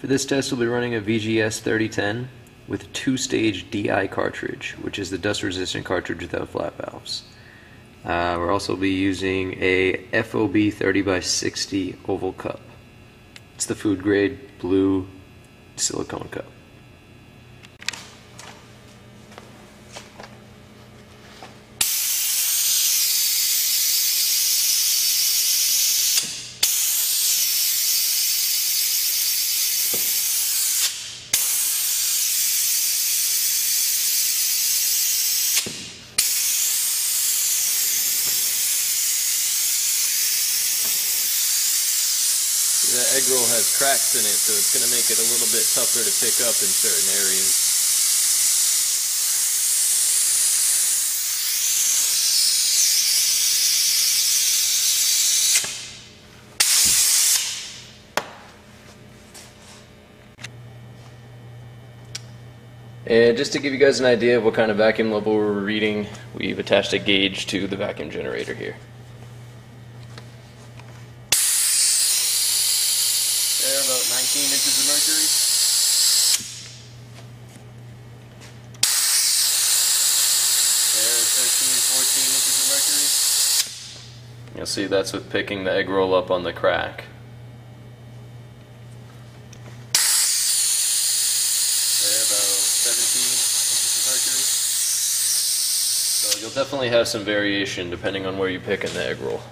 For this test, we'll be running a VGS 3010 with a two-stage DI cartridge, which is the dust-resistant cartridge without flap valves. Uh, we'll also be using a FOB 30 by 60 oval cup. It's the food grade blue silicone cup. The egg roll has cracks in it, so it's going to make it a little bit tougher to pick up in certain areas. And just to give you guys an idea of what kind of vacuum level we're reading, we've attached a gauge to the vacuum generator here. There, about 19 inches of mercury. There, 13, 14 inches of mercury. You'll see that's with picking the egg roll up on the crack. There, about 17 inches of mercury. So you'll definitely have some variation depending on where you pick in the egg roll.